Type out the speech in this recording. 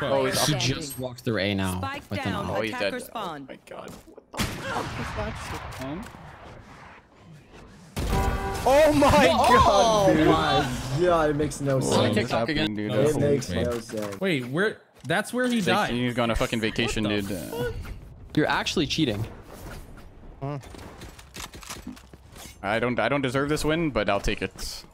Oh, he's He up. just walked through A now. Spike with down. ult. Oh, he's dead. Oh spawn. Oh my god. What the fuck is that shit. Oh my Oh god, dude. Oh my god, it makes no What sense. is again. dude? It makes Wait. no sense. Wait, where? That's where he like, died. He's going on a fucking vacation, dude. Fuck? You're actually cheating. Huh. I don't, I don't deserve this win, but I'll take it.